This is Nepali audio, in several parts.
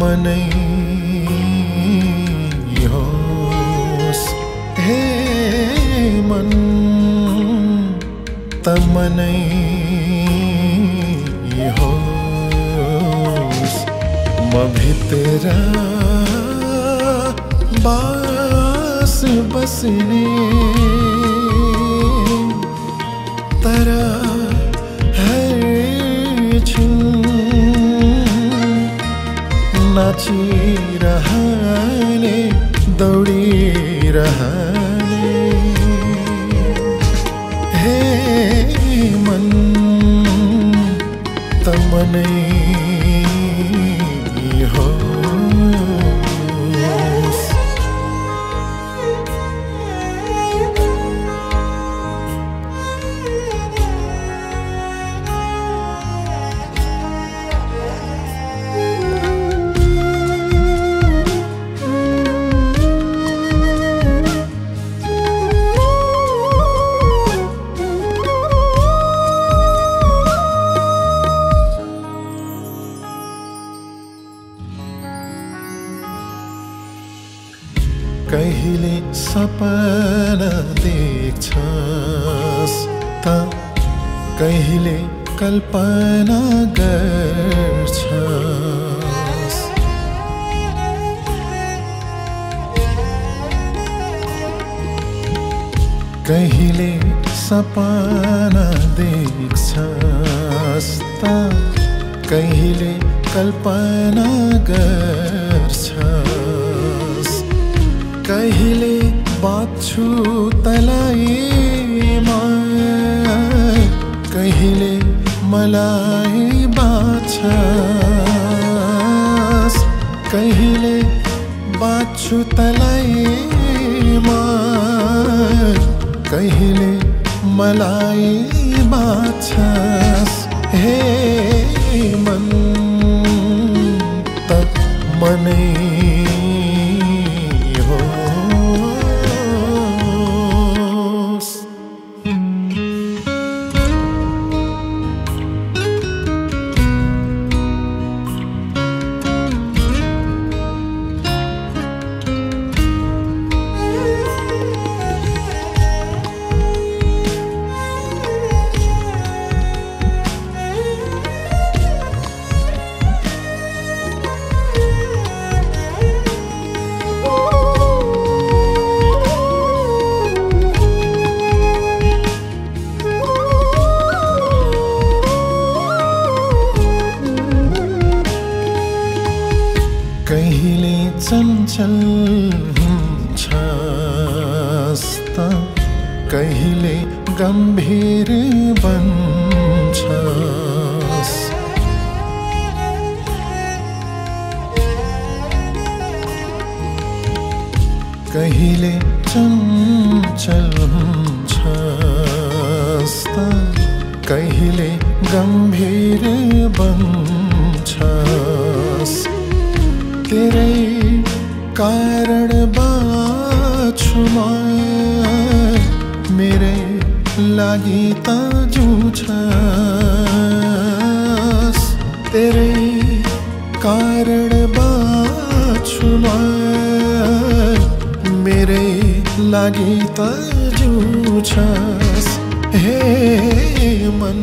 मनई होस हे मन तमनई होस मभितरा बास बसने तरा नाचिरहने दौडिरहने हे मन त मनै सपना देख्छस् त कहिले कल्पना गर्छस्। कहिले सपना देख्छस् त कहिले कल्पना गर्छस्। कहिले बाँच्छु तलाई कहिले मलाई बाँच्छस्? कहिले बाँच्छु तलाई कहिले मलाई बाँच्छस्? हे कहिले गम्भीर बन्छस्? कहिले चञ्चल हुन्छस् त? कहिले गम्भीर बन्छस्? तेरै कारण बाछुमा लागी ताजू तेरे कारण बाछुमार। मेरे लागी ताजू हे मन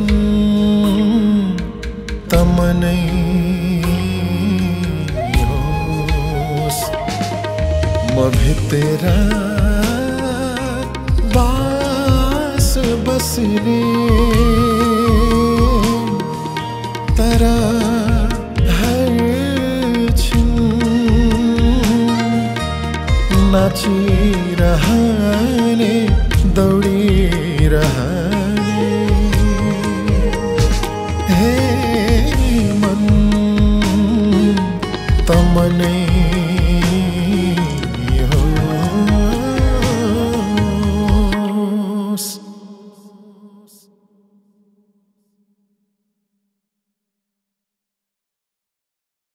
तमन म तेरा हर छिन नाचिरहने दौडिरहने।